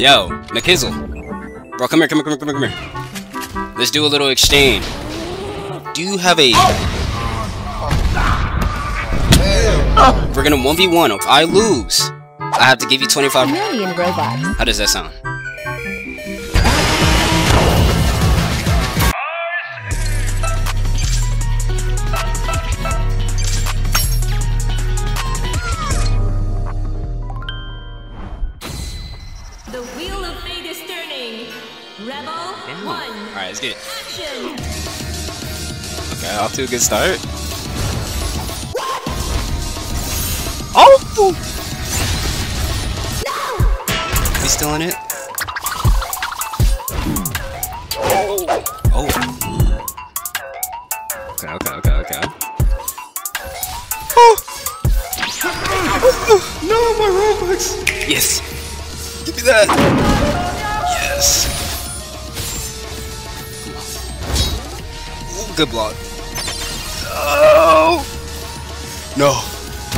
Yo, McKizzle. Bro, come here, come here, come here, come here, come here. Let's do a little exchange. Do you have a... We're gonna 1v1. If I lose, I have to give you 25... Million Robux. How does that sound? Let's get it. Okay, off to a good start. Oh! He's still in it? Oh. Okay, okay, okay, okay. Oh! oh, oh. No, my Robux! Yes! Give me that! Good block. Oh! No!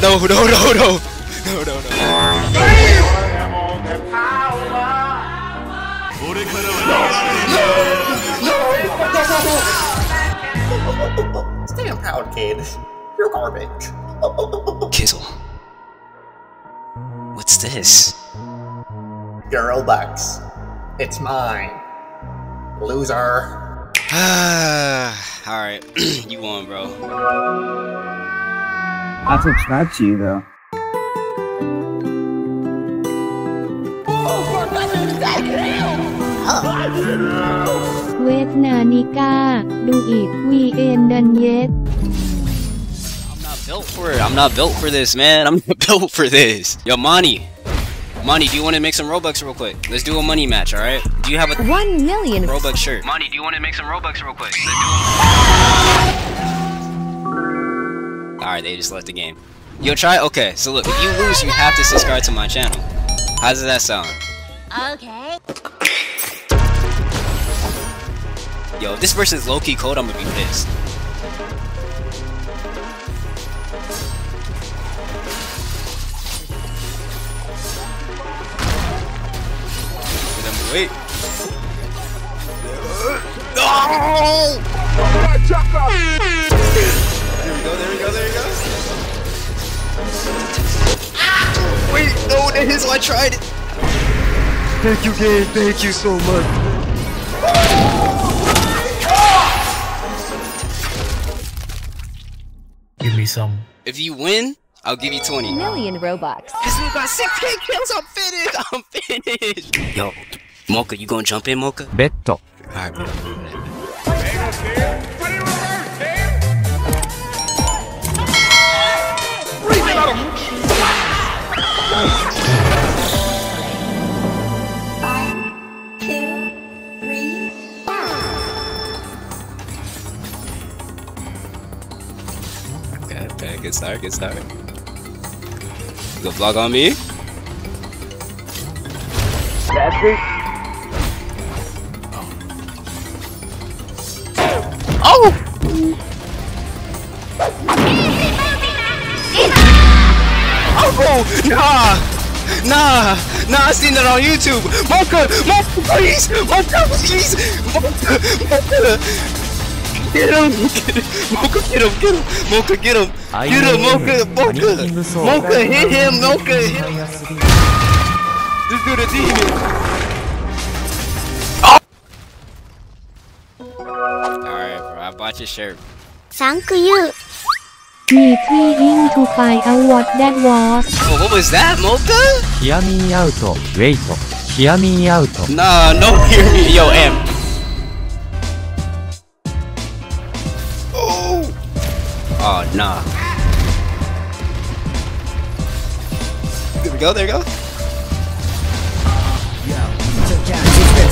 No, no, no, no! No, no, no. Stand proud, kid. You're garbage. Kizzle. What's this? Your Robux. It's mine. Loser. Ah, alright. you won, bro. That's a catchy though. เวทนานิก้า ดูอีกวีเอ็นดันเยส I'm not built for it. I'm not built for this, man. I'm not built for this. Yo, Monty. Monty, do you want to make some Robux real quick? Let's do a money match, alright? Do you have a 1 million Robux shirt? Monty, do you want to make some Robux real quick? Alright, they just left the game. Yo, try. Okay, so look, if you lose, you have to subscribe to my channel. How does that sound? Okay. Yo, if this person's low key cold, I'm gonna be pissed. Wait. No! There we go, there we go, there we go. Wait, no, that is I tried it. Thank you, Gabe. Thank you so much. Give me some. If you win, I'll give you 20. million Robux. This dude got 6k kills. I'm finished. I'm finished. Yo, Mocha, you gonna jump in, Mocha? Betto. Alright, bro. Okay, okay, good start, good start. Good vlog on me. That's it. Nah! Nah! Nah, I seen that on YouTube! Mocha! Mocha, please! Mocha, please! Mocha! Mocha! Get him! Get him! Mocha, get him! Get him! Mocha, get him! Get him! Mocha! Mocha! Mocha, hit him! Mocha, hit him! This dude a demon! Alright, bro, I bought your shirt. Thank you. Me playing to find out what that was. Oh, what was that, Mocha? Hear me out. Wait. Hear me out. Nah, no hear me. Yo, M. Oh. Oh, nah. There we go, there we go.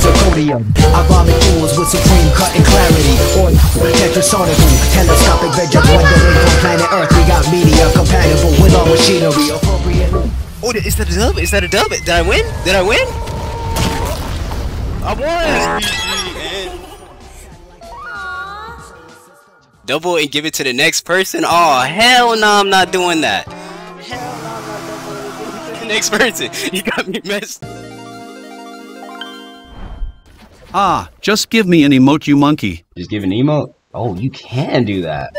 Zirconium. I vomit jewels with supreme cut and clarity. On tetrasonical, telescopic vision, wondering from planet Earth. We got media compatible with our machinery. Appropriate. Oh, is that a dub? Is that a dub? Did I win? Did I win? I won! Double and give it to the next person? Oh, hell no, I'm not doing that. Hell no, I'm not doing that. Next person. You got me messed. Ah, just give me an emote, you monkey. Just give an emote? Oh, you can do that.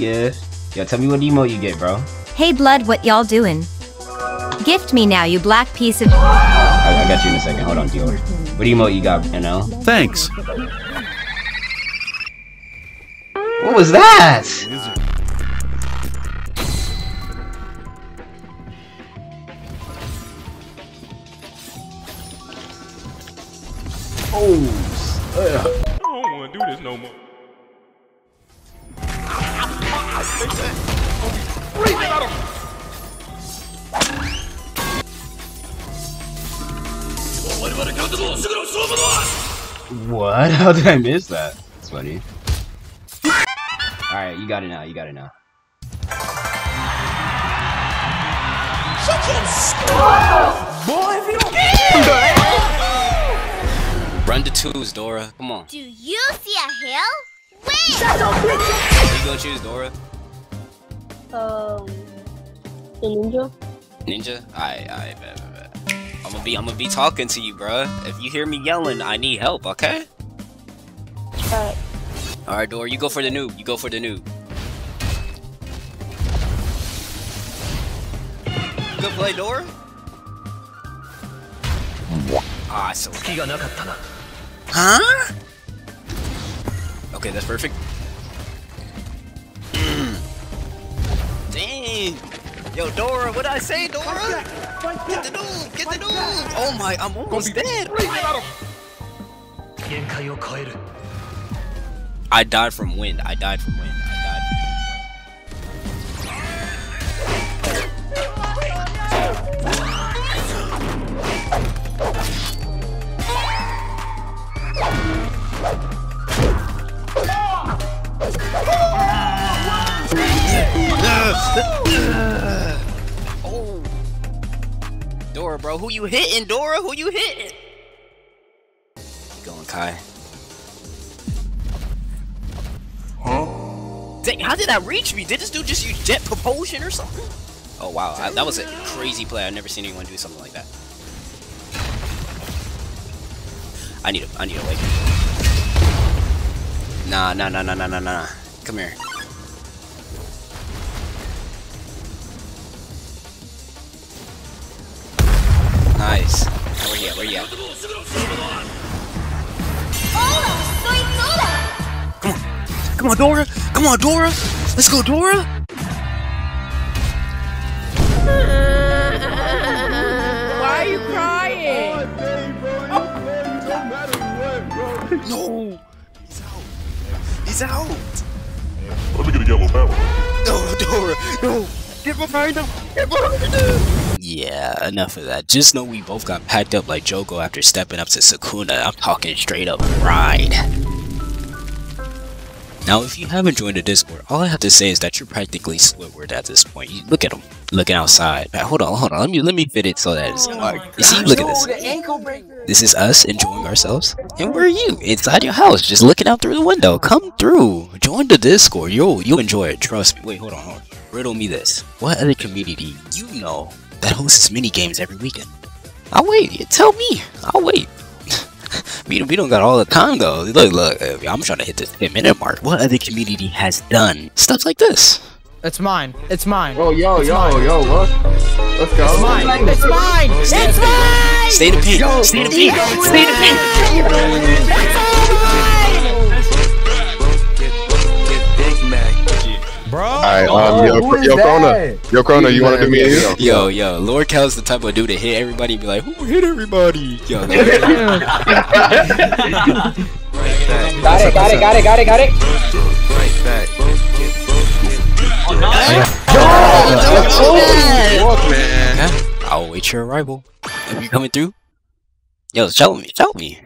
No! Gift. Yo, tell me what emo you get, bro. Hey blood, what y'all doing? Gift me now, you black piece of I, I got you in a second. Hold on, Dior. What emote you got, you know? Thanks. What was that? Oh, I don't want to do this no more. What? How did I miss that? That's funny. Alright, you got it now, you got it now. Run to twos, Dora. Come on. Do you see a hill? Wait! You gonna choose, Dora? Um, the ninja. Ninja? I, I, bet, bet, bet. I'm gonna be, I'm gonna be talking to you, bruh. If you hear me yelling, I need help, okay? Alright. All right, Dora, you go for the noob. You go for the noob. Good play, Dora. Ah, so. Huh? Okay, that's perfect. Dang. Yo, Dora, what did I say, Dora? Get the noob, get the noob. Oh my, I'm almost dead. I died from wind. I died from wind. I died. Oh. Dora, bro, who you hitting? Dora, who you hitting? Going, Kai. Huh? Dang, how did that reach me? Did this dude just use jet propulsion or something? Oh wow, I, that was a crazy play. I've never seen anyone do something like that. I need a, I need a wake. Nah, nah, nah, nah, nah, nah, nah. Come here. Nice. Where you at? Where you at? Come on, Dora! Come on, Dora! Let's go, Dora! Why are you crying? No! He's out! Let me get a yellow barrel. No, Dora! No! Get behind him! Get behind him! Yeah, enough of that. Just know we both got packed up like Jogo after stepping up to Sukuna. I'm talking straight up ride. Now, if you haven't joined the Discord, all I have to say is that you're practically Squidward at this point. You look at him, looking outside. Hold on, hold on. Let me let me fit it so that it's. you see, look at this. This is us enjoying ourselves, and where are you? Inside your house, just looking out through the window. Come through, join the Discord. You'll you'll enjoy it. Trust me. Wait, hold on, hold on. Riddle me this: What other community you know that hosts mini games every weekend? I'll wait. Tell me. I'll wait. we, we don't got all the time though. Look, look, uh, I'm trying to hit the 10 minute mark. What other community has done stuff like this? It's mine. It's mine. Oh, yo, It's yo, mine. yo, what? Let's go. It's mine. It's mine. It's mine. Stay in the pink. Stay in the pink. Stay in the pink. Bro. Alright, um, yo, who is yo, that? Krona. Yo, Krona, you wanna do me and you? Yo, yo, Lord Cal's the type of dude to hit everybody and be like, who hit everybody? Yo, Got it, got it, got it, got it, got it. Fuck, man. I'll wait your arrival. Are you coming through? Yo, show me, show me.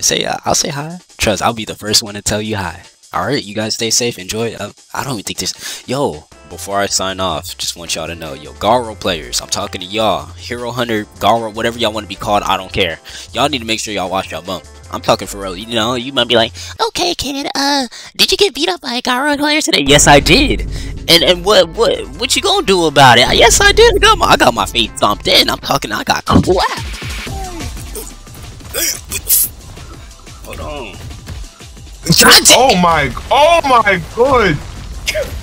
Say, uh, I'll say hi. Trust, I'll be the first one to tell you hi. All right, you guys stay safe. Enjoy. Uh, I don't even think this. Yo, before I sign off, just want y'all to know, yo, Garou players, I'm talking to y'all. Hero Hunter, Garou, whatever y'all want to be called, I don't care. Y'all need to make sure y'all wash y'all bump. I'm talking for real. You know, you might be like, okay, kid, uh, did you get beat up by a Garou player today? Yes, I did. And and what what what you gonna do about it? Yes, I did. I got my, I got my face stomped in. I'm talking. I got clapped. Hold on. Oh my, oh my god.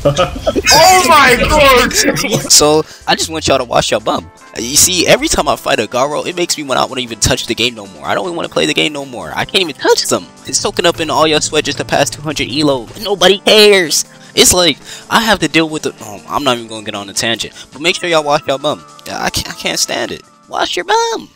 oh my god. so I just want y'all to wash your bum. You see, every time I fight a Garou, it makes me want not want to even touch the game no more. I don't even want to play the game no more. I can't even touch them. It's soaking up in all your sweat just to pass 200 elo. Nobody cares. It's like I have to deal with the. Oh, I'm not even gonna get on a tangent, but make sure y'all wash your bum. I can't, I can't stand it. Wash your bum.